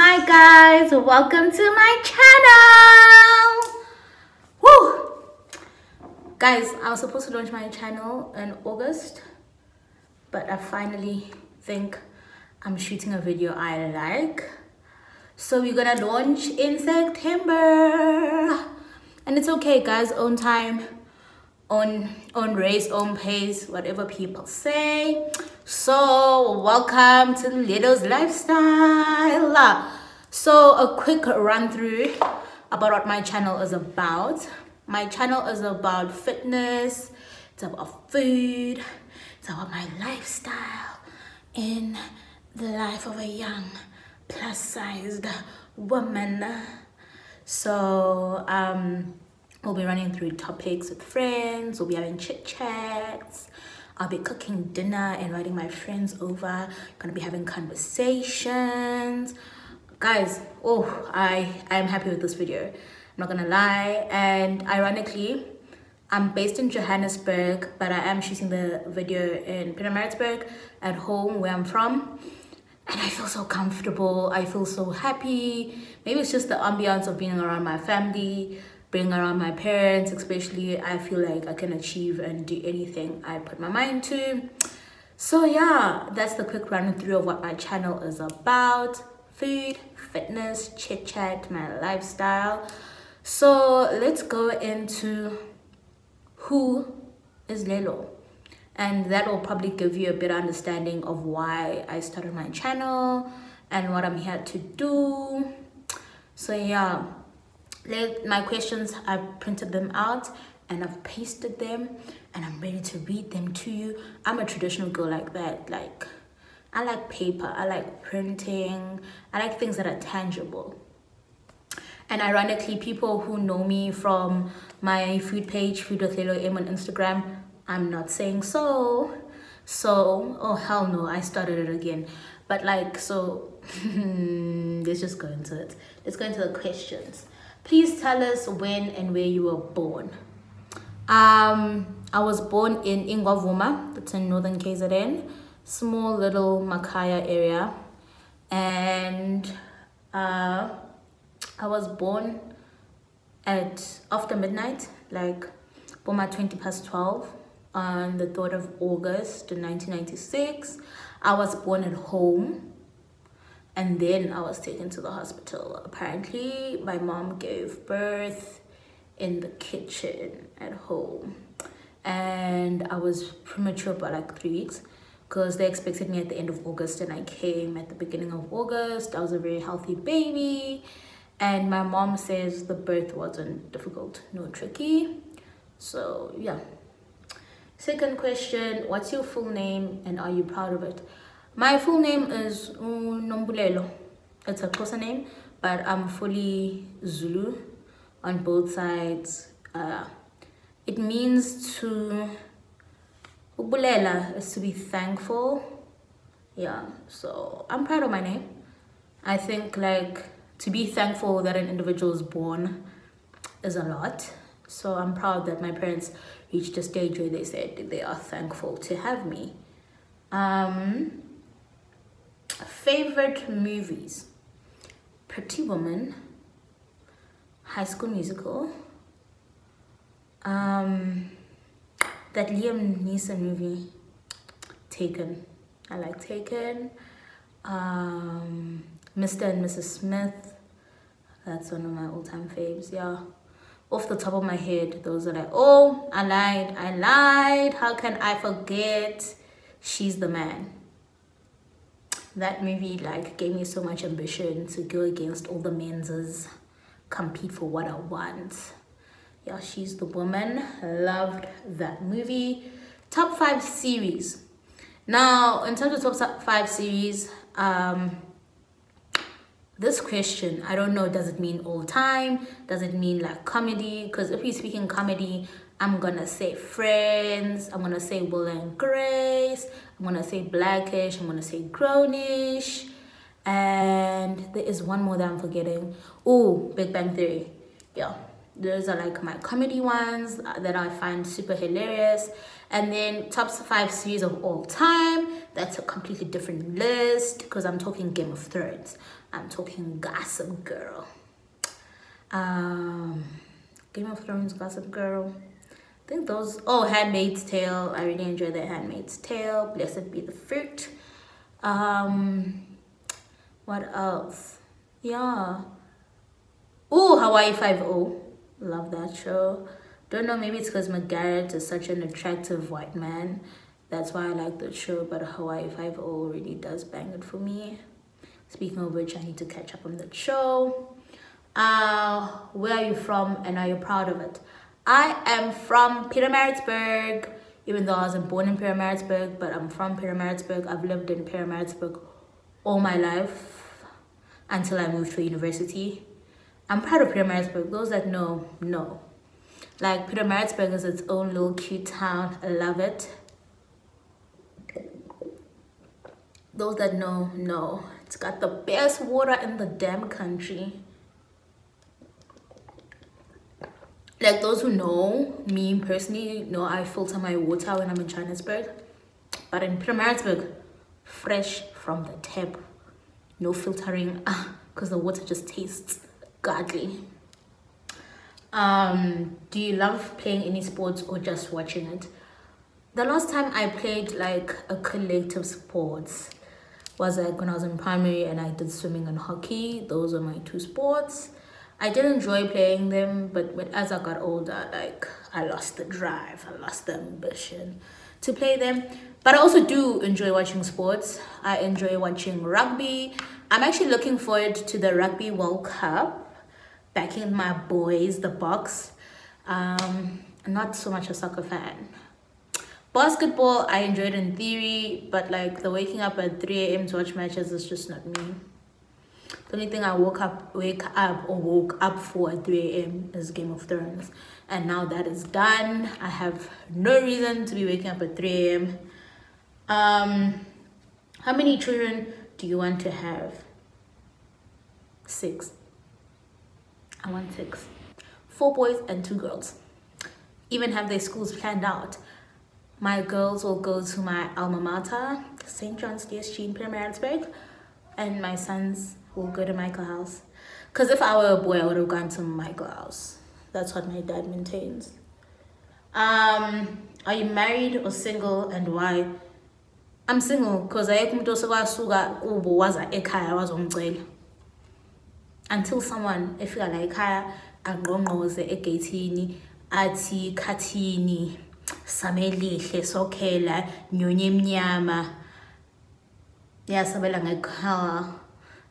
Hi guys, welcome to my channel. Woo! Guys, I was supposed to launch my channel in August, but I finally think I'm shooting a video I like. So we're gonna launch in September. And it's okay guys, own time, own, own race, on pace, whatever people say. So welcome to Lelo's Lifestyle. So a quick run through about what my channel is about. My channel is about fitness, it's about food, it's about my lifestyle in the life of a young plus sized woman. So um we'll be running through topics with friends, we'll be having chit chats I'll be cooking dinner, inviting my friends over, gonna be having conversations. Guys, oh, I, I'm happy with this video. I'm not gonna lie. And ironically, I'm based in Johannesburg, but I am shooting the video in Pietermaritzburg at home where I'm from. And I feel so comfortable. I feel so happy. Maybe it's just the ambiance of being around my family bring around my parents especially i feel like i can achieve and do anything i put my mind to. So yeah that's the quick run through of what my channel is about. Food fitness chit chat my lifestyle. So let's go into who is lelo. And that will probably give you a better understanding of why i started my channel and what i'm here to do. So yeah my questions i've printed them out and i've pasted them and i'm ready to read them to you. I'm a traditional girl like that like i like paper i like printing i like things that are tangible. And ironically people who know me from my food page food with Lelo M on instagram i'm not saying so. So oh hell no i started it again. But like so let's just go into it. Let's go into the questions Please tell us when and where you were born. Um, I was born in Ingwavuma, that's in northern KZN, small little Makaya area. And uh, I was born at after midnight, like Boma 20 past 12 on the 3rd of August 1996. I was born at home and then I was taken to the hospital. Apparently, my mom gave birth in the kitchen at home, and I was premature by like three weeks because they expected me at the end of August, and I came at the beginning of August. I was a very healthy baby, and my mom says the birth wasn't difficult, no tricky. So, yeah. Second question What's your full name and are you proud of it? My full name is Nombulelo. It's a Xhosa name, but I'm fully Zulu on both sides. Uh, it means to Ubulela is to be thankful. Yeah, so I'm proud of my name. I think like to be thankful that an individual is born is a lot. So I'm proud that my parents reached a stage where they said they are thankful to have me. Um, Favorite movies? Pretty Woman, High School Musical, um, that Liam Neeson movie, Taken. I like Taken. Um, Mr. and Mrs. Smith, that's one of my all-time faves, yeah. Off the top of my head, those are like, oh, I lied, I lied. How can I forget? She's the man that movie like gave me so much ambition to go against all the men's compete for what I want. Yeah, she's the woman. Loved that movie. Top five series. Now, in terms of top five series, um, this question, I don't know, does it mean all time? Does it mean like comedy? Because if you're speaking comedy, I'm gonna say Friends, I'm gonna say Will and Grace, I'm gonna say Blackish, I'm gonna say Grownish, and there is one more that I'm forgetting. Oh, Big Bang Theory. Yeah, those are like my comedy ones uh, that I find super hilarious. And then top five series of all time. That's a completely different list because I'm talking Game of Thrones. I'm talking Gossip Girl. Um, Game of Thrones, Gossip Girl. I think those, oh, Handmaid's Tale. I really enjoy the Handmaid's Tale. Blessed be the fruit. Um, what else? Yeah. Oh, Hawaii Five-O. Love that show. Don't know, maybe it's because McGarrett is such an attractive white man. That's why I like the show, but Hawaii Five-O really does bang it for me. Speaking of which, I need to catch up on that show. Uh, where are you from and are you proud of it? I am from Pietermaritzburg, even though I wasn't born in Pietermaritzburg, but I'm from Pietermaritzburg. I've lived in Pietermaritzburg all my life until I moved to university. I'm proud of Pietermaritzburg. Those that know, know. Like Pietermaritzburg is its own little cute town. I love it. Those that know, know. It's got the best water in the damn country. Like those who know me personally know I filter my water when I'm in Johannesburg. But in Pietermaritzburg, fresh from the tap. No filtering because the water just tastes godly um do you love playing any sports or just watching it the last time i played like a collective sports was like when i was in primary and i did swimming and hockey those were my two sports i did enjoy playing them but as i got older like i lost the drive i lost the ambition to play them but i also do enjoy watching sports i enjoy watching rugby i'm actually looking forward to the rugby world cup backing my boys, the Boks. Um, not so much a soccer fan. Basketball, I enjoyed in theory, but like the waking up at 3 a.m. to watch matches is just not me. The only thing I woke up, wake up or woke up for at 3 a.m. is Game of Thrones. And now that is done, I have no reason to be waking up at 3 a.m. Um, how many children do you want to have? Six. I want six. Four boys and two girls. Even have their schools planned out. My girls will go to my alma mater, St. John's DSG in Pietermaritzburg, and my sons will go to Michaelhouse. Because if I were a boy, I would have gone to Michaelhouse. That's what my dad maintains. Um, are you married or single and why? I'm single because I umuntu osekwasuka kubo waza ekhaya wazongicela until someone efika la ekhaya angqongqoze egeyithini athi khathini samelihle sokhela nyonye emnyama yasabela ngekhala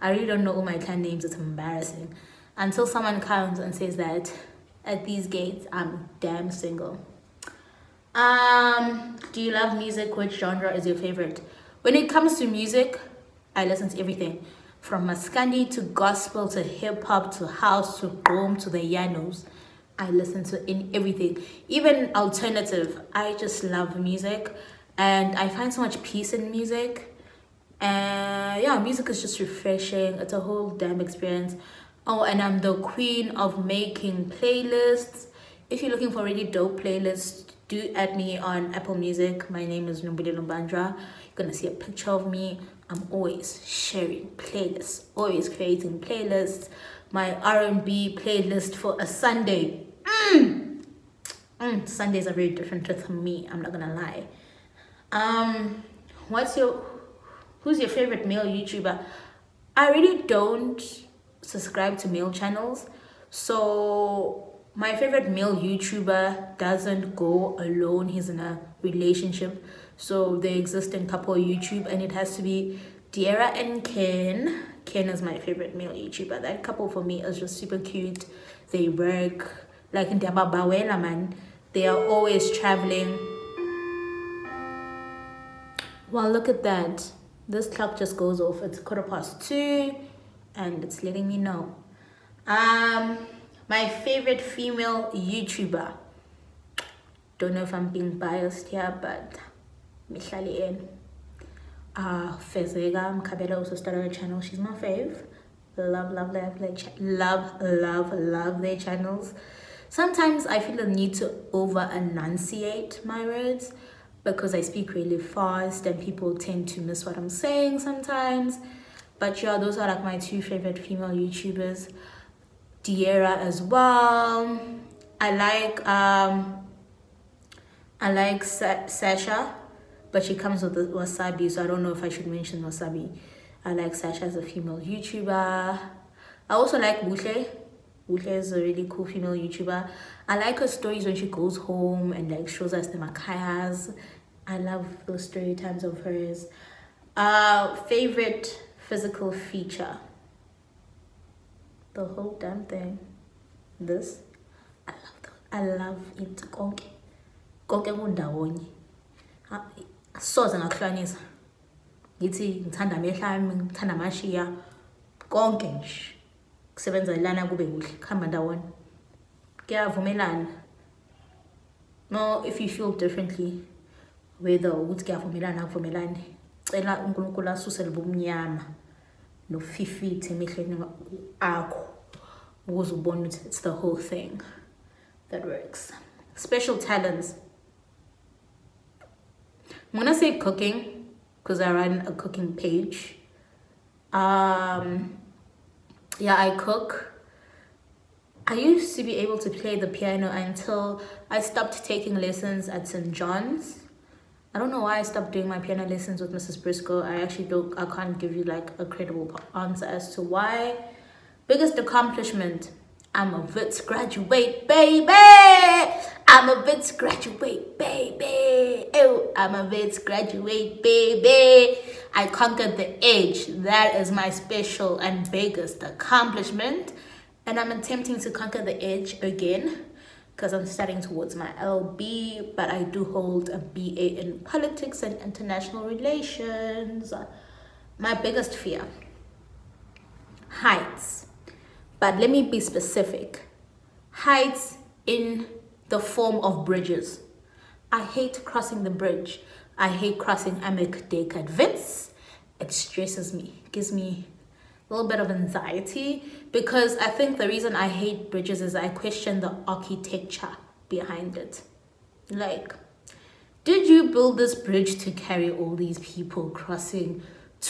I really don't know all my clan names, it's embarrassing. Until someone comes and says that at these gates, I'm damn single. Um, do you love music? Which genre is your favorite? When it comes to music, I listen to everything from maskandi to gospel to hip hop to house to boom to the Yanos. I listen to in everything, even alternative. I just love music and I find so much peace in music. And yeah, music is just refreshing. It's a whole damn experience. Oh, and I'm the queen of making playlists. If you're looking for really dope playlists, do add me on Apple Music. My name is Nombulelo Mbanjwa. You're gonna see a picture of me I'm always sharing playlists, always creating playlists. My R&B playlist for a Sunday. Mm. Sundays are very different with me. I'm not gonna lie. Um, what's your who's your favorite male YouTuber? I really don't subscribe to male channels, so my favorite male YouTuber doesn't go alone. He's in a relationship so they exist in couple youtube and it has to be Diera and Ken Ken is my favorite male YouTuber that couple for me is just super cute they work like in Bawela man. They are always traveling. Well look at that. This clock just goes off. It's quarter past two and it's letting me know. Um my favorite female YouTuber. Don't know if I'm being biased here but mihlali en uh fezeka mkhabela also started a channel. She's my fave. Love love love love love love their channels sometimes I feel the need to over enunciate my words because I speak really fast and people tend to miss what I'm saying sometimes. But yeah, those are like my two favorite female YouTubers. Diera as well. I like um I like Sa Sasha, but she comes with the wasabi, so I don't know if I should mention wasabi. I like Sasha as a female YouTuber. I also like Buhle. Buhle is a really cool female YouTuber. I like her stories when she goes home and like shows us the Makayas. I love those story times of hers. Uh, favorite physical feature. The whole damn thing. This. I love that. I love it. Konke. Konke kundawonye. Soze ngakuhlukanisa. Ngithi ngithanda amehla ami, ngithanda amashiya. Konke nje. Kusebenza lana kube kuhle kuhamba ndawona kuyavumelana. No if you feel differently whether ukuthi kuyavumelana akuvumelani cela unkulunkulu asuse lobumnyama nofifithe emehlweni akho ukuze ubone ukuthi it's the whole thing that works. Special talents. I'm gonna say cooking because i run a cooking page. Um yeah i cook. I used to be able to play the piano until i stopped taking lessons at st john's. I don't know why i stopped doing my piano lessons with mrs briscoe. I actually don't i can't give you like a credible answer as to why. Biggest accomplishment i'm a Wits graduate baby! I'm a Wits graduate baby! Oh i'm a wits graduate baby I conquered the edge. That is my special and biggest accomplishment. And I'm attempting to conquer the edge again because I'm studying towards my LLB, but I do hold a BA in politics and international relations. My biggest fear heights. But let me be specific heights in the form of bridges. I hate crossing the bridge. I hate crossing Amek Dekat Wits. It stresses me, gives me a little bit of anxiety because I think the reason I hate bridges is I question the architecture behind it. Like, did you build this bridge to carry all these people crossing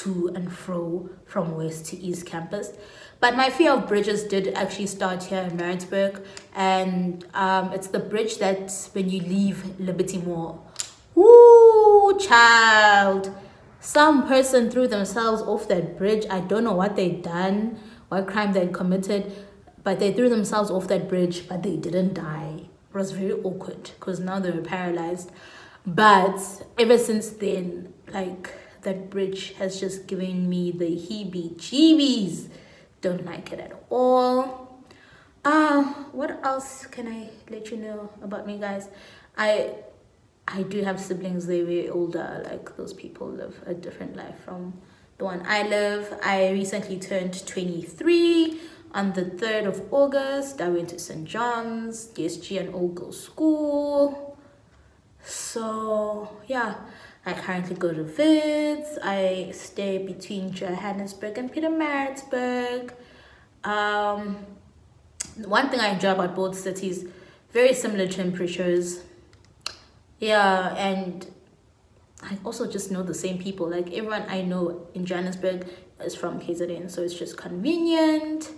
to and fro from west to east campus? But my fear of bridges did actually start here in Maritzburg, and um, it's the bridge that when you leave Liberty Mall Woo, child. Some person threw themselves off that bridge. I don't know what they'd done, what crime they'd committed, but they threw themselves off that bridge, but they didn't die. It was very awkward because now they were paralyzed. But ever since then, like that bridge has just given me the heebie-jeebies. Don't like it at all. Uh, what else can I let you know about me, guys? I I do have siblings, they're older, like those people live a different life from the one I live. I recently turned 23 on the 3rd of August. I went to St. John's, DSG and Old Girls School. So yeah, I currently go to Wits. I stay between Johannesburg and Pietermaritzburg. Um, one thing I enjoy about both cities, very similar temperatures. Yeah and i also just know the same people. Like everyone i know in johannesburg is from kzn so it's just convenient.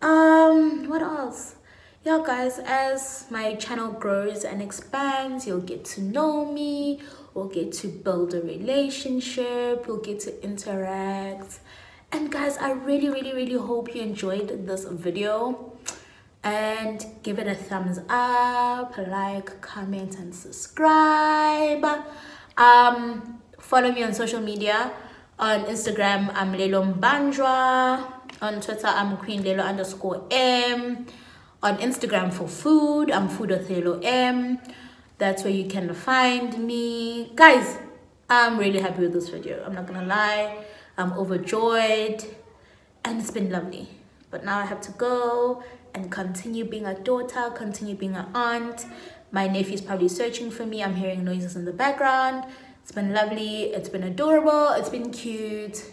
Um what else? Yeah guys as my channel grows and expands you'll get to know me we'll get to build a relationship we'll get to interact. And guys i really really really hope you enjoyed this video. And give it a thumbs up like comment and subscribe. Um follow me on social media. On instagram i'm lelo mbanjwa on twitter i'm queen lelo underscore m. On instagram for food i'm food m that's where you can find me guys i'm really happy with this video i'm not gonna lie i'm overjoyed and it's been lovely but now i have to go and continue being a daughter, continue being an aunt. My nephew's probably searching for me. I'm hearing noises in the background. It's been lovely. It's been adorable. It's been cute.